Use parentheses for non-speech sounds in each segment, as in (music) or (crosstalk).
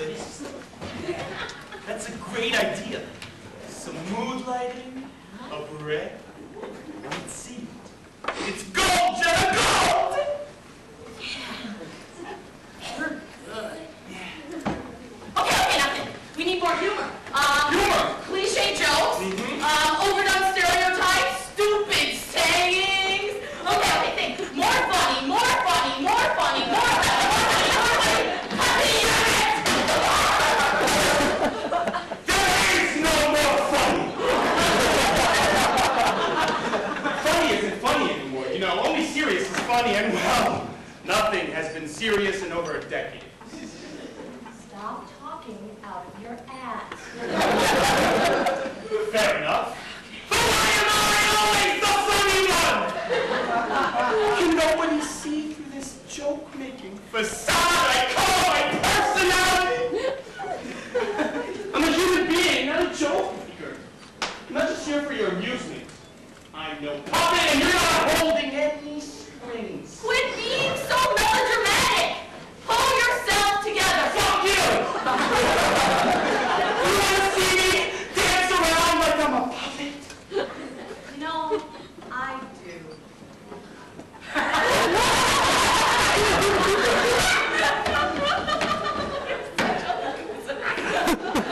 place. (laughs) That's a great idea. Some mood lighting, a red let's. It's gold, Jenna, gold! Yeah. We're good. Yeah. Okay, okay, nothing. We need more humor. Um, humor! Cliche jokes, mm -hmm. um, overdone serious in over a decade. Stop talking out of your ass. (laughs) Fair enough. Yeah. (laughs)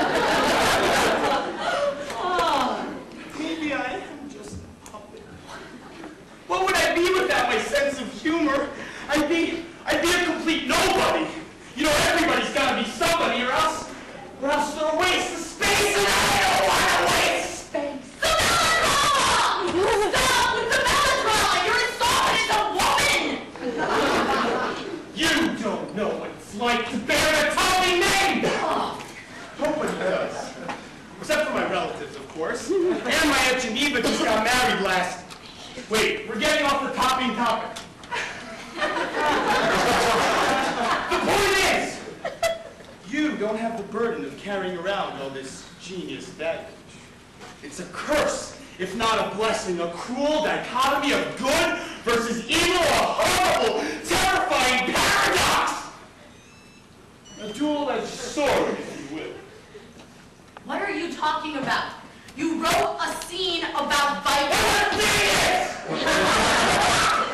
the topic. the point is, you don't have the burden of carrying around all this genius baggage. It's a curse, if not a blessing, a cruel dichotomy of good versus evil, a horrible, terrifying paradox! A dual-edged sword, if you will. What are you talking about? You wrote a scene about What Vikings. genius! (laughs)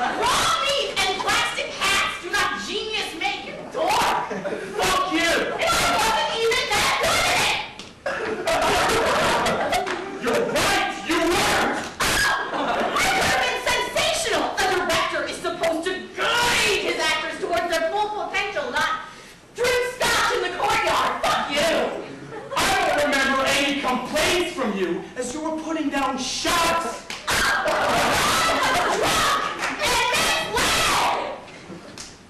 Raw meat and plastic hats do not genius make you dork. Fuck you! And I wasn't even that good at it! You're right, you weren't! Oh, I could have been sensational! A director is supposed to guide his actors towards their full potential, not drink scotch in the courtyard. Fuck you! I don't remember any complaints from you as you were putting down shots.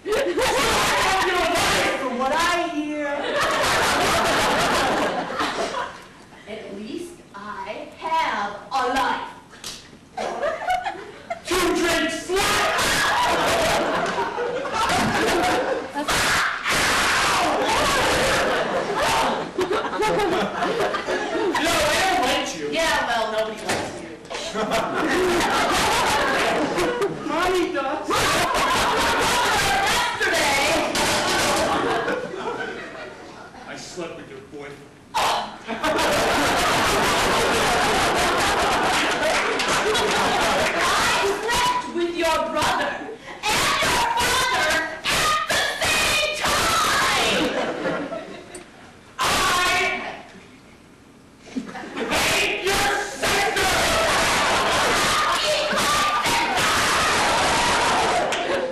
And that's I have your life from what I hear. At least I have a life. Two drinks left! You know, I don't hate you. Yeah, well, nobody likes you. Mommy does. Yesterday, I slept with your boyfriend. I slept with your brother and your father at the same time! I hate your sister!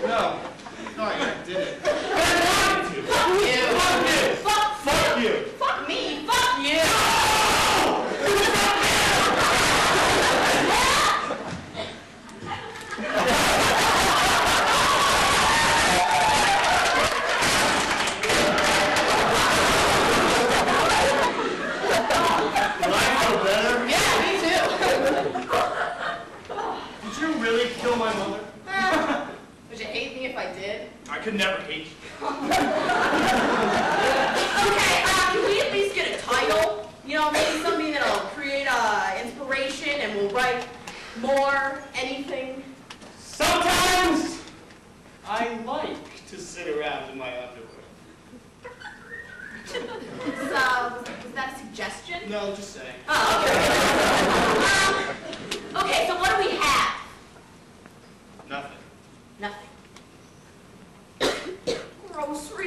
No. No, I didn't. But I wanted to. Fuck you! Fuck you! Fuck, Fuck you! fuck me! Fuck you! Will I feel better? Yeah, me too. Did you really kill my mother? Would you hate me if I did? I could never hate you. (laughs) Okay, uh, can we at least get a title? You know, maybe something that'll create uh, inspiration and we'll write more, anything. Sometimes I like to sit around in my underwear. So, was, was that a suggestion? No, just saying. Oh, okay. (laughs) um, okay, grocery